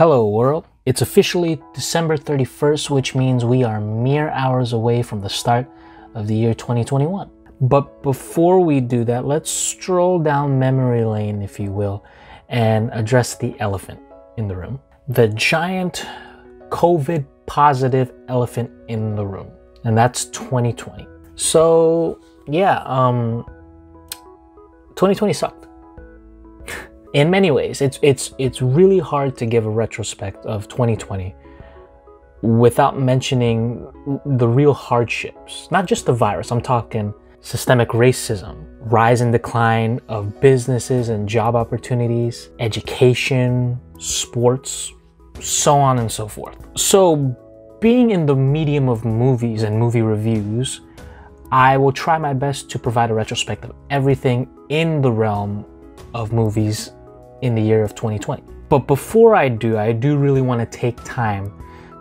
Hello, world. It's officially December 31st, which means we are mere hours away from the start of the year 2021. But before we do that, let's stroll down memory lane, if you will, and address the elephant in the room. The giant COVID positive elephant in the room, and that's 2020. So, yeah, um, 2020 sucked. In many ways, it's it's it's really hard to give a retrospect of 2020 without mentioning the real hardships. Not just the virus. I'm talking systemic racism, rise and decline of businesses and job opportunities, education, sports, so on and so forth. So, being in the medium of movies and movie reviews, I will try my best to provide a retrospective of everything in the realm of movies in the year of 2020. But before I do, I do really want to take time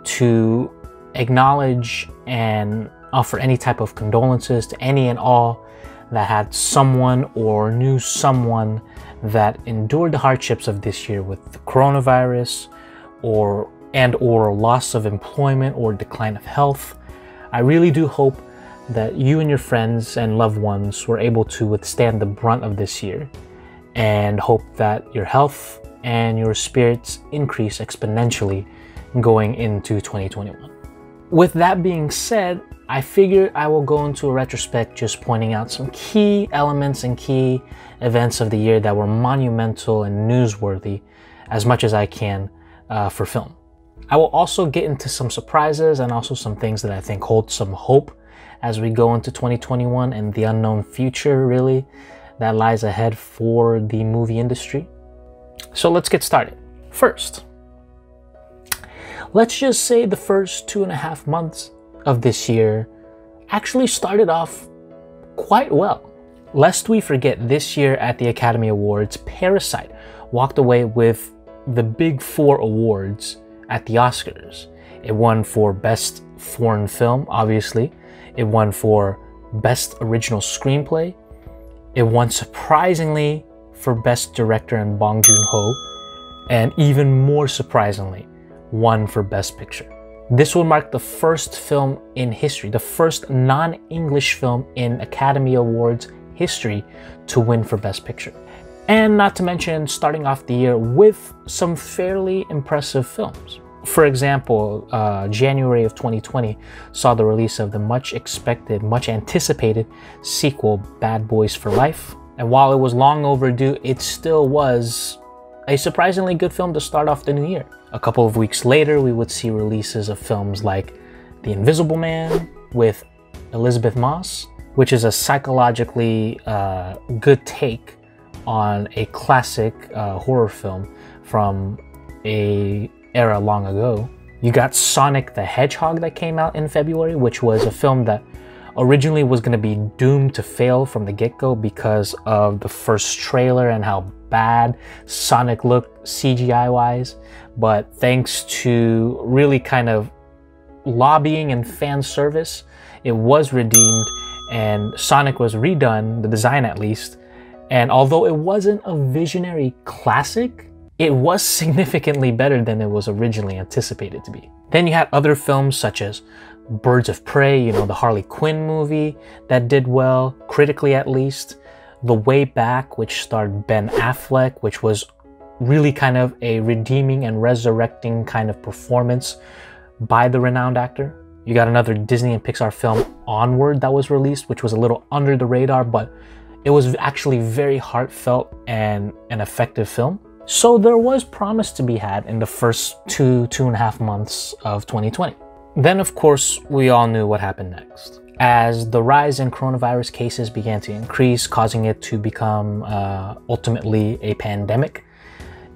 to acknowledge and offer any type of condolences to any and all that had someone or knew someone that endured the hardships of this year with the coronavirus or and or loss of employment or decline of health. I really do hope that you and your friends and loved ones were able to withstand the brunt of this year and hope that your health and your spirits increase exponentially going into 2021. With that being said, I figured I will go into a retrospect just pointing out some key elements and key events of the year that were monumental and newsworthy as much as I can uh, for film. I will also get into some surprises and also some things that I think hold some hope as we go into 2021 and the unknown future, really, that lies ahead for the movie industry. So let's get started. First, let's just say the first two and a half months of this year actually started off quite well. Lest we forget, this year at the Academy Awards, Parasite walked away with the big four awards at the Oscars. It won for Best Foreign Film, obviously. It won for Best Original Screenplay. It won surprisingly for Best Director in Bong Joon Ho. And even more surprisingly, won for Best Picture. This will mark the first film in history, the first non English film in Academy Awards history to win for Best Picture. And not to mention starting off the year with some fairly impressive films. For example, uh, January of 2020 saw the release of the much expected, much anticipated sequel, Bad Boys for Life. And while it was long overdue, it still was a surprisingly good film to start off the new year. A couple of weeks later, we would see releases of films like The Invisible Man with Elisabeth Moss, which is a psychologically uh, good take on a classic uh, horror film from a era long ago. You got Sonic the Hedgehog that came out in February, which was a film that originally was going to be doomed to fail from the get-go because of the first trailer and how bad Sonic looked CGI wise, but thanks to really kind of lobbying and fan service, it was redeemed and Sonic was redone, the design at least. And although it wasn't a visionary classic, it was significantly better than it was originally anticipated to be. Then you had other films such as Birds of Prey, you know, the Harley Quinn movie that did well, critically at least. The Way Back, which starred Ben Affleck, which was really kind of a redeeming and resurrecting kind of performance by the renowned actor. You got another Disney and Pixar film, Onward, that was released, which was a little under the radar, but it was actually very heartfelt and an effective film. So there was promise to be had in the first two, two and a half months of 2020. Then, of course, we all knew what happened next as the rise in coronavirus cases began to increase, causing it to become uh, ultimately a pandemic.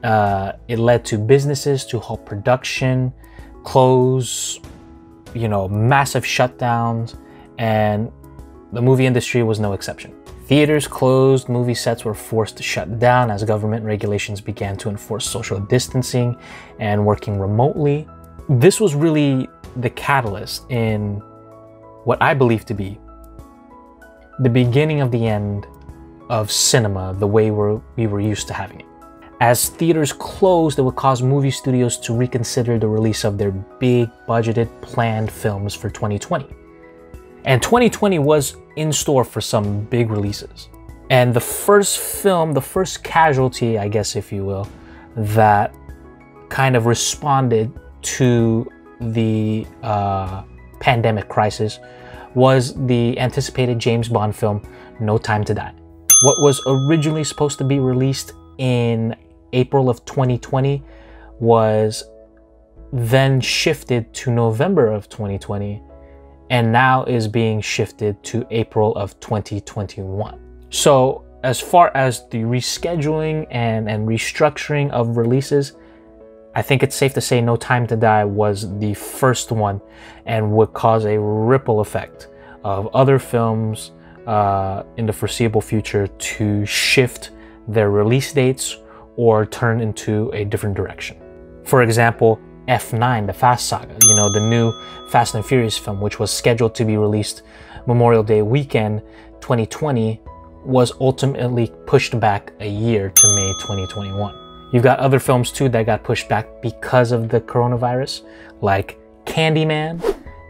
Uh, it led to businesses to halt production, close, you know, massive shutdowns, and the movie industry was no exception. Theaters closed, movie sets were forced to shut down as government regulations began to enforce social distancing and working remotely. This was really the catalyst in what I believe to be the beginning of the end of cinema the way we're, we were used to having it. As theaters closed, it would cause movie studios to reconsider the release of their big budgeted planned films for 2020. And 2020 was in store for some big releases. And the first film, the first casualty, I guess, if you will, that kind of responded to the uh, pandemic crisis was the anticipated James Bond film, No Time to Die. What was originally supposed to be released in April of 2020 was then shifted to November of 2020 and now is being shifted to April of 2021. So, as far as the rescheduling and, and restructuring of releases, I think it's safe to say No Time to Die was the first one and would cause a ripple effect of other films uh, in the foreseeable future to shift their release dates or turn into a different direction. For example, F9, the Fast Saga, you know, the new Fast and Furious film, which was scheduled to be released Memorial Day weekend 2020, was ultimately pushed back a year to May 2021. You've got other films too that got pushed back because of the coronavirus, like Candyman,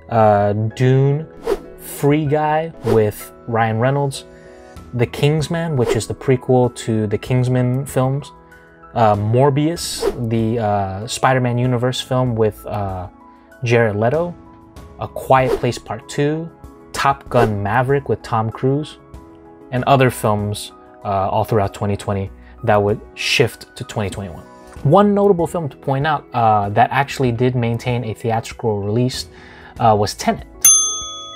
uh, Dune, Free Guy with Ryan Reynolds, The Kingsman, which is the prequel to the Kingsman films, uh, Morbius, the uh, Spider Man universe film with uh, Jared Leto, A Quiet Place Part 2, Top Gun Maverick with Tom Cruise, and other films uh, all throughout 2020 that would shift to 2021. One notable film to point out uh, that actually did maintain a theatrical release uh, was Tenet.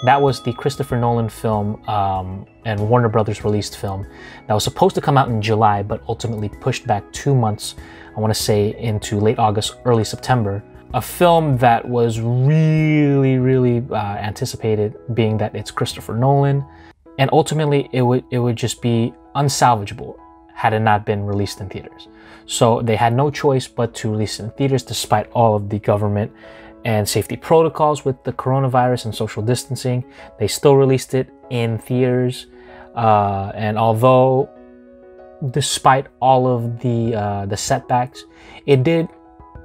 That was the Christopher Nolan film um, and Warner Brothers released film that was supposed to come out in July, but ultimately pushed back two months, I want to say into late August, early September. A film that was really, really uh, anticipated, being that it's Christopher Nolan, and ultimately it would it would just be unsalvageable had it not been released in theaters. So they had no choice but to release it in theaters despite all of the government and safety protocols with the coronavirus and social distancing. They still released it in theaters. Uh, and although, despite all of the uh, the setbacks, it did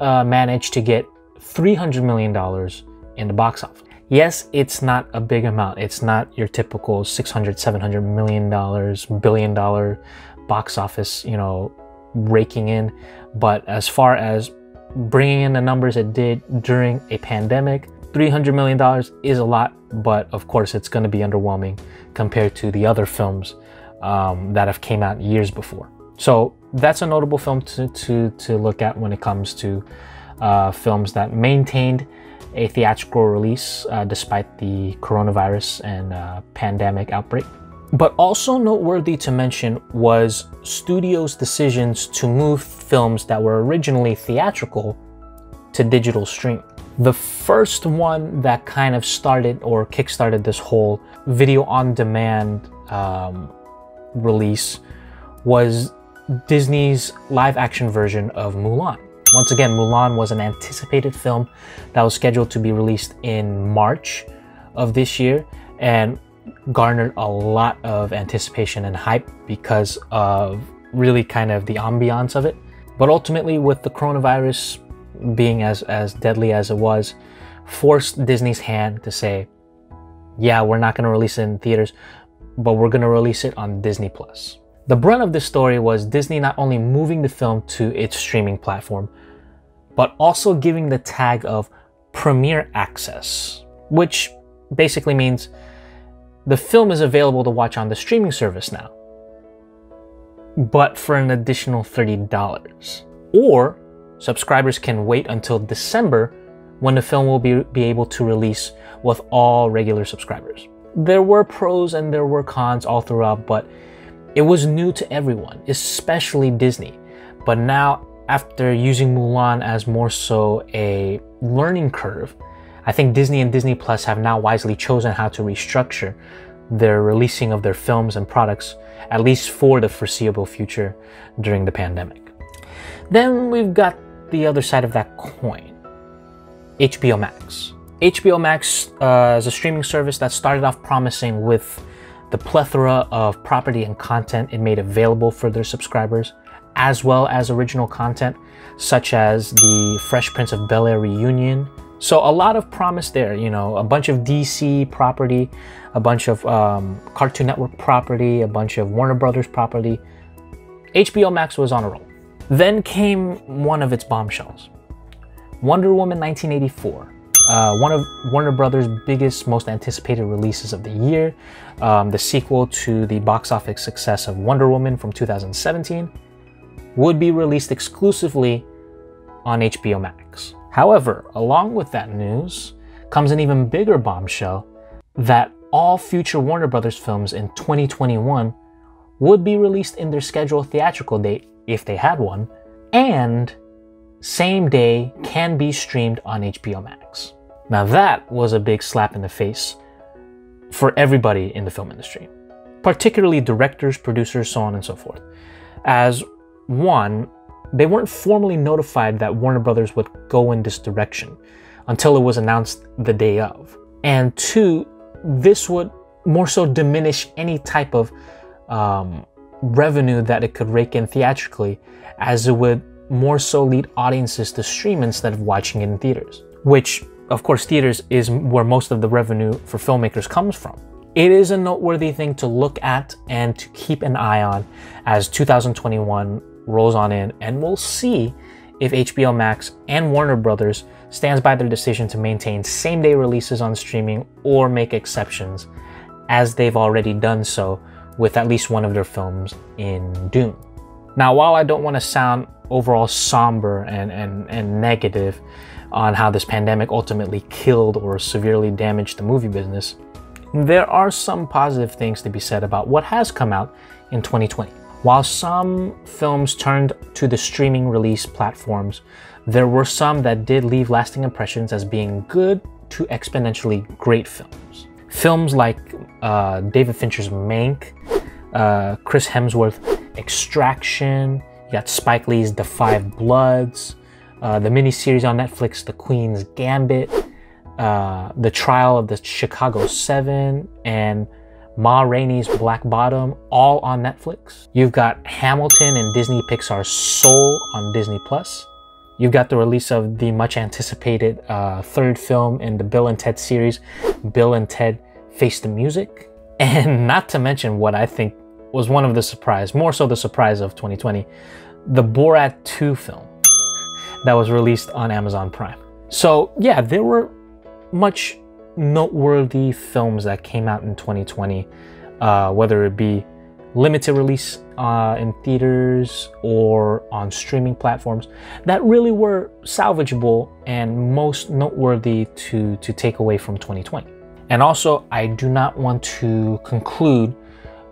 uh, manage to get 300 million dollars in the box office. Yes, it's not a big amount. It's not your typical 600, 700 million dollars, billion dollar box office, you know, raking in. But as far as bringing in the numbers it did during a pandemic, $300 million is a lot, but of course it's going to be underwhelming compared to the other films um, that have came out years before. So that's a notable film to, to, to look at when it comes to uh, films that maintained a theatrical release uh, despite the coronavirus and uh, pandemic outbreak. But also noteworthy to mention was studios' decisions to move films that were originally theatrical to digital stream. The first one that kind of started or kickstarted this whole video on demand um, release was Disney's live action version of Mulan. Once again, Mulan was an anticipated film that was scheduled to be released in March of this year. And garnered a lot of anticipation and hype because of really kind of the ambiance of it. But ultimately, with the coronavirus being as, as deadly as it was, forced Disney's hand to say, yeah, we're not going to release it in theaters, but we're going to release it on Disney Plus. The brunt of this story was Disney not only moving the film to its streaming platform, but also giving the tag of Premier Access, which basically means the film is available to watch on the streaming service now, but for an additional $30. Or subscribers can wait until December when the film will be, be able to release with all regular subscribers. There were pros and there were cons all throughout, but it was new to everyone, especially Disney. But now, after using Mulan as more so a learning curve, I think Disney and Disney Plus have now wisely chosen how to restructure their releasing of their films and products, at least for the foreseeable future during the pandemic. Then we've got the other side of that coin HBO Max. HBO Max uh, is a streaming service that started off promising with the plethora of property and content it made available for their subscribers. as well as original content, such as the Fresh Prince of Bel Air reunion. So a lot of promise there, you know, a bunch of DC property, a bunch of um, Cartoon Network property, a bunch of Warner Brothers property. HBO Max was on a roll. Then came one of its bombshells Wonder Woman 1984. Uh, one of Warner Brothers' biggest, most anticipated releases of the year, um, the sequel to the box office success of Wonder Woman from 2017, would be released exclusively on HBO Max. However, along with that news comes an even bigger bombshell that all future Warner Brothers films in 2021 would be released in their scheduled theatrical date if they had one, and same day can be streamed on HBO Max. Now, that was a big slap in the face for everybody in the film industry, particularly directors, producers, so on and so forth. As one, they weren't formally notified that Warner Brothers would go in this direction until it was announced the day of. And two, this would more so diminish any type of um, revenue that it could rake in theatrically, as it would more so lead audiences to stream instead of watching it in theaters, which, of course, theaters is where most of the revenue for filmmakers comes from. It is a noteworthy thing to look at and to keep an eye on as 2021 rolls on in, and we'll see if HBO Max and Warner Brothers stands by their decision to maintain same day releases on streaming or make exceptions, as they've already done so with at least one of their films in Dune. Now, while I don't want to sound overall somber and, and, and negative on how this pandemic ultimately killed or severely damaged the movie business, there are some positive things to be said about what has come out in 2020. While some films turned to the streaming release platforms, there were some that did leave lasting impressions as being good to exponentially great films. Films like uh, David Fincher's Mank, uh, Chris Hemsworth Extraction, you got Spike Lee's The 5 Bloods, uh, the miniseries on Netflix, The Queen's Gambit, uh, The Trial of the Chicago Seven, and Ma Rainey's Black Bottom, all on Netflix. You've got Hamilton and Disney Pixar's Soul on Disney Plus. You've got the release of the much anticipated uh, third film in the Bill and Ted series, Bill and Ted Face the Music. And not to mention what I think was one of the surprise, more so the surprise of 2020, the Borat 2 film that was released on Amazon Prime. So, yeah, there were much noteworthy films that came out in 2020, uh, whether it be limited release uh, in theaters or on streaming platforms, that really were salvageable and most noteworthy to, to take away from 2020. And also, I do not want to conclude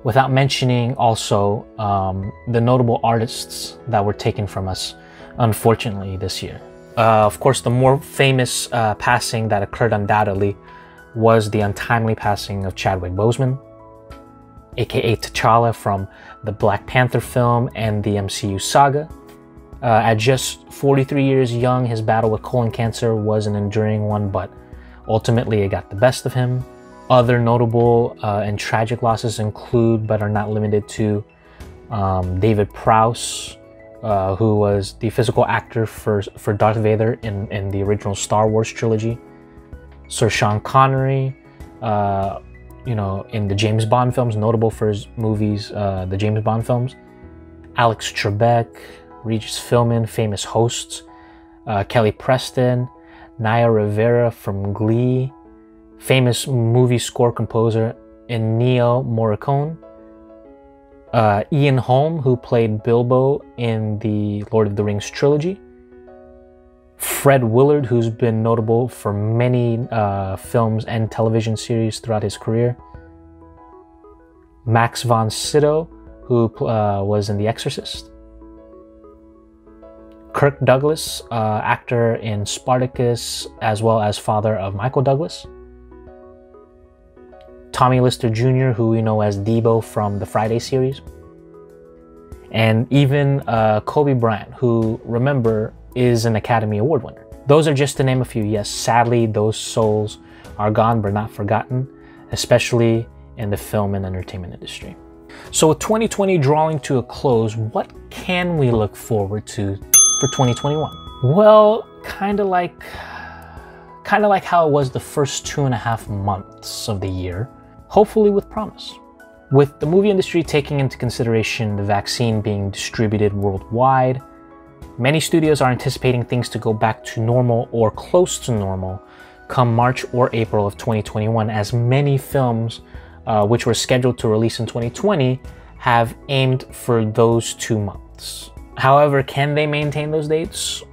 without mentioning also um, the notable artists that were taken from us, unfortunately, this year. Uh, of course, the more famous uh, passing that occurred undoubtedly was the untimely passing of Chadwick Boseman, aka T'Challa from the Black Panther film and the MCU saga. Uh, at just 43 years young, his battle with colon cancer was an enduring one, but ultimately it got the best of him. Other notable uh, and tragic losses include, but are not limited to, um, David Prowse, uh, who was the physical actor for, for Darth Vader in, in the original Star Wars trilogy, Sir Sean Connery, uh, you know, in the James Bond films, notable for his movies, uh, the James Bond films, Alex Trebek, Regis Philbin, famous hosts, uh, Kelly Preston, Naya Rivera from Glee, famous movie score composer Ennio Morricone, uh, Ian Holm, who played Bilbo in the Lord of the Rings trilogy, Fred Willard, who's been notable for many uh, films and television series throughout his career, Max von Sydow, who uh, was in The Exorcist, Kirk Douglas, uh, actor in Spartacus, as well as father of Michael Douglas. Tommy Lister Jr., who we know as Debo from the Friday series, and even uh, Kobe Bryant, who, remember, is an Academy Award winner. Those are just to name a few. Yes, sadly, those souls are gone but not forgotten, especially in the film and entertainment industry. So, with 2020 drawing to a close, what can we look forward to for 2021? Well, kind of like kind of like how it was the first two and a half months of the year, hopefully with promise. With the movie industry taking into consideration the vaccine being distributed worldwide, many studios are anticipating things to go back to normal or close to normal come March or April of 2021, as many films uh, which were scheduled to release in 2020 have aimed for those two months. However, can they maintain those dates?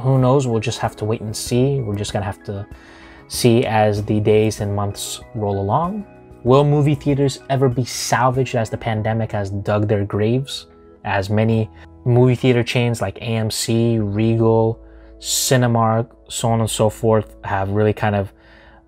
Who knows? We'll just have to wait and see. We're just gonna have to see as the days and months roll along. Will movie theaters ever be salvaged as the pandemic has dug their graves? As many movie theater chains like AMC, Regal, Cinemark, so on and so forth, have really kind of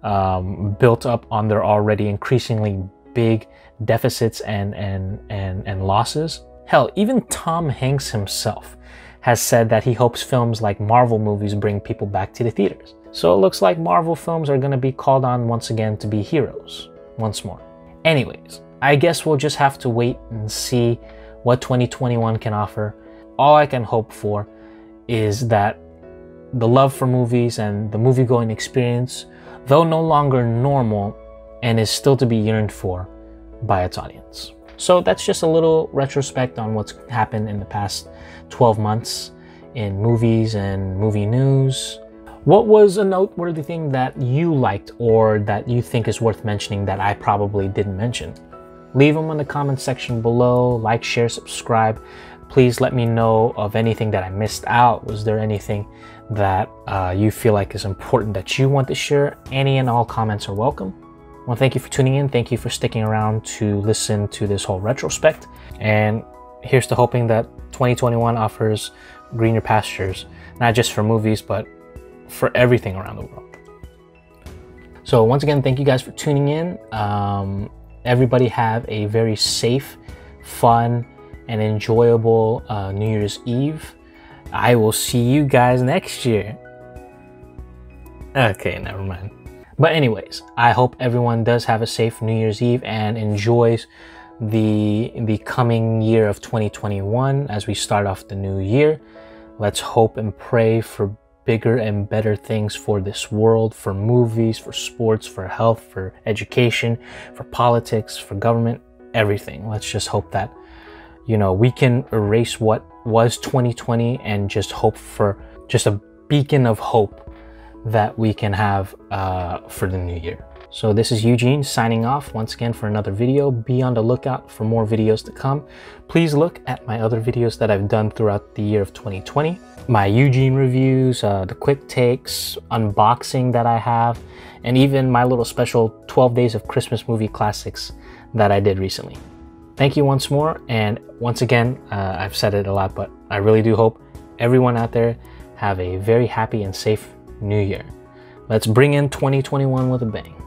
um, built up on their already increasingly big deficits and, and, and, and losses. Hell, even Tom Hanks himself has said that he hopes films like Marvel movies bring people back to the theaters. So it looks like Marvel films are going to be called on once again to be heroes once more. Anyways, I guess we'll just have to wait and see what 2021 can offer. All I can hope for is that the love for movies and the movie going experience, though no longer normal and is still to be yearned for by its audience. So that's just a little retrospect on what's happened in the past 12 months in movies and movie news. What was a noteworthy thing that you liked or that you think is worth mentioning that I probably didn't mention? Leave them in the comment section below. Like, share, subscribe. Please let me know of anything that I missed out. Was there anything that uh, you feel like is important that you want to share? Any and all comments are welcome. Well, thank you for tuning in. Thank you for sticking around to listen to this whole retrospect. And here's to hoping that 2021 offers greener pastures, not just for movies, but for everything around the world. So, once again, thank you guys for tuning in. Um, everybody have a very safe, fun, and enjoyable uh, New Year's Eve. I will see you guys next year. Okay, never mind. But anyways, I hope everyone does have a safe New Year's Eve and enjoys the the coming year of 2021 as we start off the new year. Let's hope and pray for bigger and better things for this world, for movies, for sports, for health, for education, for politics, for government, everything. Let's just hope that you know we can erase what was 2020 and just hope for just a beacon of hope that we can have uh, for the new year. So this is Eugene signing off once again for another video. Be on the lookout for more videos to come. Please look at my other videos that I've done throughout the year of 2020. My Eugene reviews, uh, the quick takes, unboxing that I have, and even my little special 12 days of Christmas movie classics that I did recently. Thank you once more. And once again, uh, I've said it a lot, but I really do hope everyone out there have a very happy and safe new year. Let's bring in 2021 with a bang.